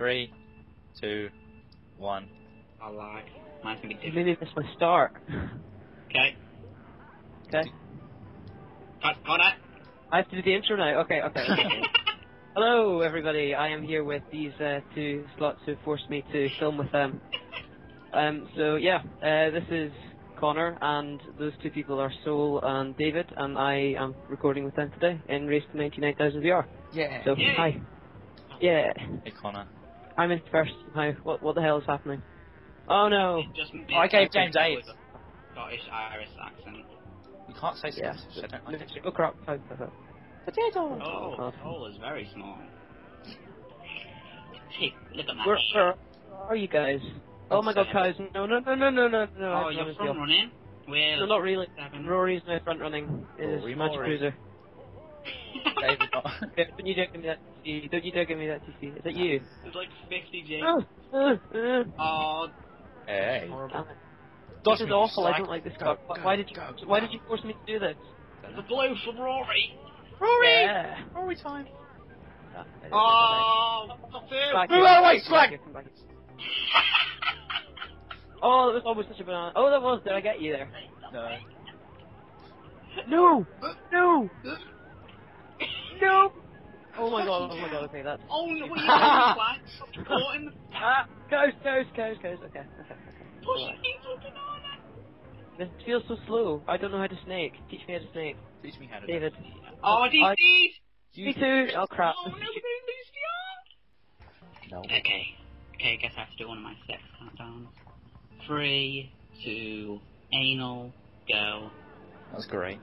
Three, two, one. I'll lie. Mine's gonna be You different. maybe missed my start. Okay. Okay. Got, got it? I have to do the intro now. Okay, okay. okay. Hello, everybody. I am here with these uh, two slots who forced me to film with them. Um, so yeah, uh, this is Conor, and those two people are Soul and David, and I am recording with them today in Race to 99,000 VR. Yeah. So Yay. hi. Yeah, Hey Conor. I'm in first. Hi. What what the hell is happening? Oh no. Just Oh, I gave James eight. with a Scottish Irish accent. You can't say Yeah. Scottish. I don't like it. Oh crap. Oh, oh, oh. Potato. Oh, oh, oh. oh God. the hole is very small. Hey, look at that. Where, where are you guys? Oh my god, guys! No, no, no, no, no, no, no. Oh, you're front still. running? Well, No, not really. seven. Rory's now front running. Is Rory Magic Mory. Cruiser. David, not. Okay, Don't you dare give me that TC. Don't you dare give me that TC. Is that you? There's like 50 James. Oh, uh, uh. Oh, Hey. horrible. Damn it. Dodge This is me, awful. I don't like this Go, car. Why- go, Why did you? go, Why did you force me to do this? The blow from Rory. Rory. Yeah. Rory time. I did Oh, stop it. it. Back Move here, out of way, back swag. here, come back here. Oh, that was almost such a banana. Oh, that was. Did I get you there? No. No! No! No! Oh my god, oh my god, okay, that's... Oh, no, what are you doing, Flag? Caught in the Ah! Cows, cows, cows, cows, okay, okay, okay. pushing into a banana. This feels so slow. I don't know how to snake. Teach me how to snake. Teach me how to David. Oh, I I- DC'd. Me too! Oh crap. Oh, no, No. Okay. Okay, I guess I have to do one of my steps countdown. Three, two, anal, go. That was great.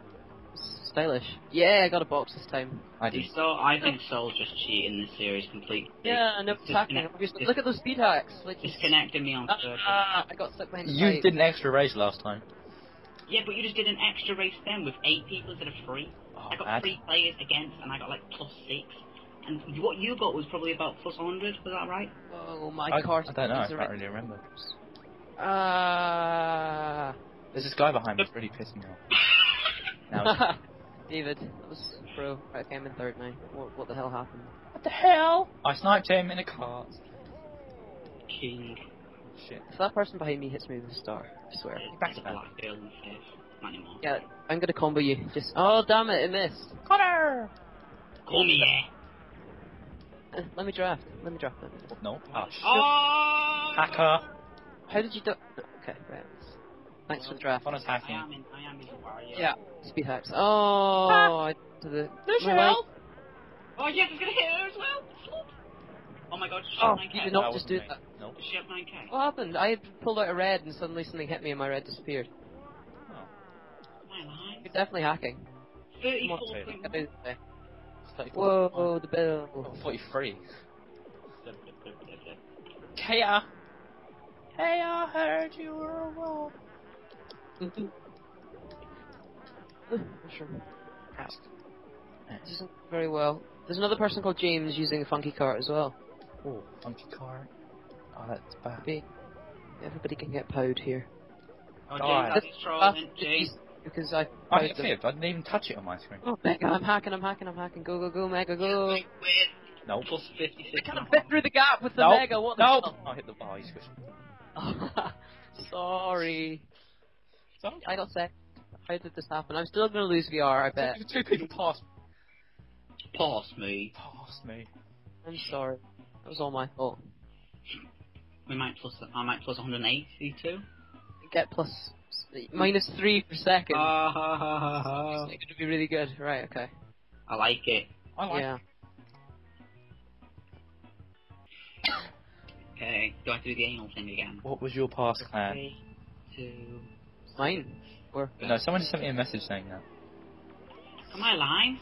Stylish. Yeah, I got a box this time. I did. So I think Soul's just cheating this series completely. Yeah, no Disconnect- attacking. Obviously. Look at those speed hacks. Like, Disconnecting me on third. Ah, I got stuck behind You did an extra race last time. Yeah, but you just did an extra race then with eight people instead of three. Oh, I got bad. three players against, and I got like plus six. And what you got was probably about plus 100, was that right? Oh, my I, car. I don't know. I speeds are can't really remember. Ah. There's this guy behind me. It's really pissing me off. Now, David, that was pro. Right, okay, I came in third now. What, what the hell happened? what the hell? I sniped him in a cart. King. Shit. If that person behind me hits me with a star, I swear. Back to back. Black girl in fifth. Not anymore. Yeah, I'm gonna combo you. Just oh damn it, it missed. Conor. Call me, yeah. Uh, let me draft. Let me draft them. No. Oh, shit. Oh! Hacker. How did you do? Okay, right. Thanks for the draft. Conor's I hacking. am I am in Yeah. Speed hacks. Oh, ah! I to the. my right- Oh, yes, it's gonna hit her as well. Oh my god, she Oh, 9k. you did not That just do me. that. Nope. She 9k. What happened? I had pulled out a red and suddenly something hit me and my red disappeared. Oh. My line. You're definitely hacking. 34 get out of the way. It's 34. Whoa, the bill. Oh, 43. Kaya. Hey, I heard you were a wolf. Mushroom. This isn't very well. There's another person called James using a funky cart as well. Oh, funky car. Oh, that's bad. Maybe everybody can get powed here. Oh, God. James, that's trolling. James. Because I I powed hit them. fib. I didn't even touch it on my screen. Oh, Mega, I'm hacking, I'm hacking, I'm hacking. Go, go, go, Mega, go. Wait, wait. Nope. Plus 56. I kind of fit through the gap with the Nope. Mega, what the Nope. hell? I hit the. Oh, you squished. me. Sorry. So, I got sick. How did this happen? I'm still gonna lose VR, I bet. Two people passed Pass me. past me. I'm sorry. That was all my fault. We might plus. I might plus 182. Get plus minus three per second. Ah, ha, ha, ha, ha. It's gonna be really good. Right, okay. I like it. I like. Yeah. Okay, do I have to do the anal thing again? What was your past clan? Three, two. Mine. Or No, someone just sent me a message saying that. Am I lying?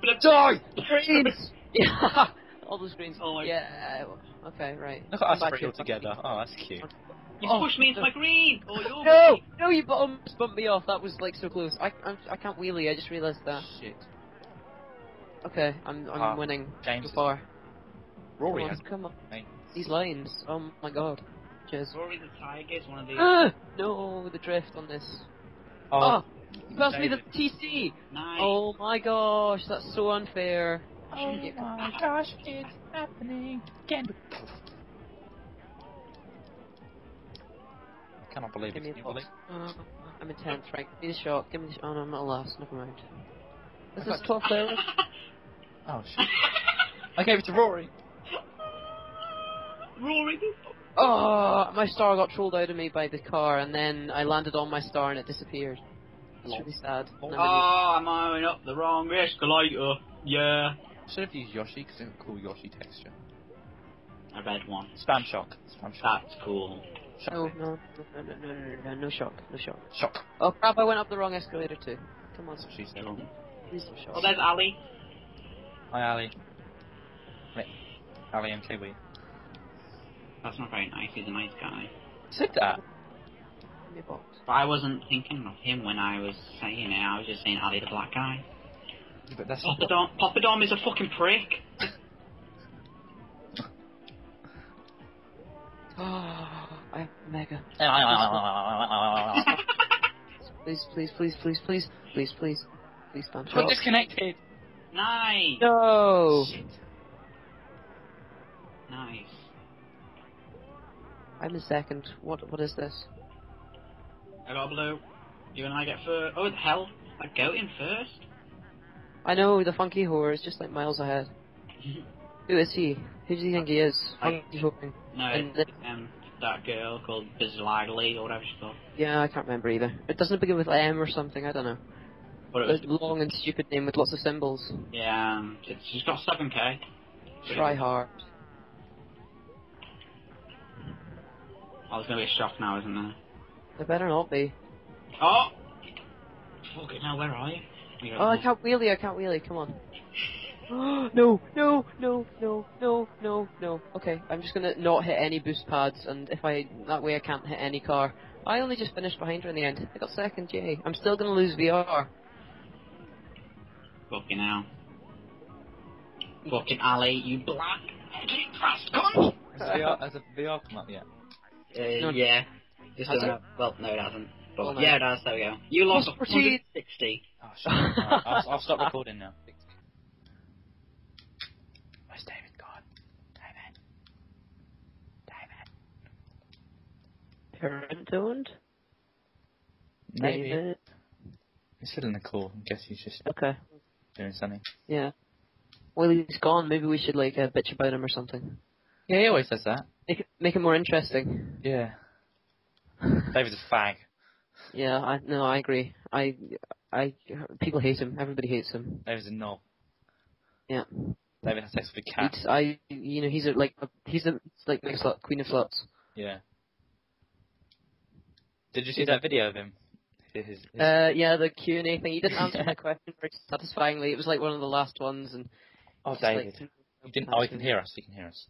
But Die! greens. yeah. All those greens. Oh my- yeah. Okay. Right. Look at us back three all together. Oh, that's cute. You Oh, pushed me into no. my green! Oh, you're No, no, you almost bumped me off. That was like so close. I, I'm, I can't wheelie. I just realised that. Shit. Okay, I'm, I'm Ah, winning James so far. Rory come on, has. come on. Hey. These lines. Oh my god. Because. Rory the Tiger is one of these. Ah, no, the drift on this. Oh, oh you passed me the TC. Nice. Oh my gosh, that's so unfair. Oh my gosh, it's happening again. I cannot believe Give it. Uh, I'm in tenth, Frank. Give me the shot. Give me the shot. Oh no, I'm not last. Never mind. This is twelfth oh shit! I gave it to Rory. Rory, Oh, my star got trolled out of me by the car, and then I landed on my star and it disappeared. It's really sad. Oh, Lol. And I'm Oh, I'm going up the wrong escalator. Yeah. Should have used Yoshi because it's a cool Yoshi texture. A red one. Spam shock. Spam shock. That's cool. in- oh, no, no, no, no, no, no, no, no shock, no shock. Shock. Oh crap! I went up the wrong escalator too. Come on, That's what she said. Cool. please no shock. Oh, there's Ali. Hi Ali. Wait. Ali and Kiwi. That's not very nice. He's a nice guy. Said that. Give me a box. But I wasn't thinking of him when I was saying it. I was just saying Ali the black guy. But that's not. Papadom, Papadom is a fucking prick. Oh, I have mega. What Please, please, please, please, please, please, please, please, spam shock. disconnected? nice. No! Shit. Nice. I'm in second. What? What is this? I got blue. You and I get first. Oh, the hell. I go in first? I know the funky whore is just like miles ahead. Who is he? Who do you think he is? Funky whore. No, And it's um, that girl called Bizlagly or whatever she's called. Yeah, I can't remember either. It doesn't begin with M or something. I don't know. But it was, a long and stupid name with lots of symbols. yeah, um, it's, she's got 7k. Try hard. Oh, there's gonna be a shock now, isn't there? There better not be. Oh! Fucking now where are you? You're Oh, I can't wheelie. I can't wheelie. Come on. no, no, no, no, no, no, no. Okay, I'm just gonna not hit any boost pads, and if I that way I can't hit any car. I only just finished behind her in the end. I got second, yay. I'm still gonna lose VR. Fucking hell. Fucking Ali, you black fucking fast cunt! Has VR, has a VR come up yet? Uh, No. yeah. Just Has doesn't- well, no, it hasn't. But Well, no. yeah, it has. There we go. You lost Must proceed. 160. Oh shit. Alright, I'll, I'll stop recording now. Where's David gone? David. David. Parent owned. Maybe. David. He's filling the call. I guess he's just Okay. doing something. Yeah. Well, he's gone. Maybe we should like uh, bitch about him or something. Yeah, he always says that. Make it make it more interesting. Yeah. David's a fag. Yeah, I no, I agree. I I people hate him. Everybody hates him. David's a knob. Yeah. David has sex with a cat. It's, I you know he's a, like a, he's a like mega slut, queen of sluts. Yeah. Did you see that video of him? His, his, Uh, yeah, the Q and A thing. He didn't answer my question very satisfyingly. It was like one of the last ones, and oh, just, like, David. You didn't, oh, he can hear us. He can hear us.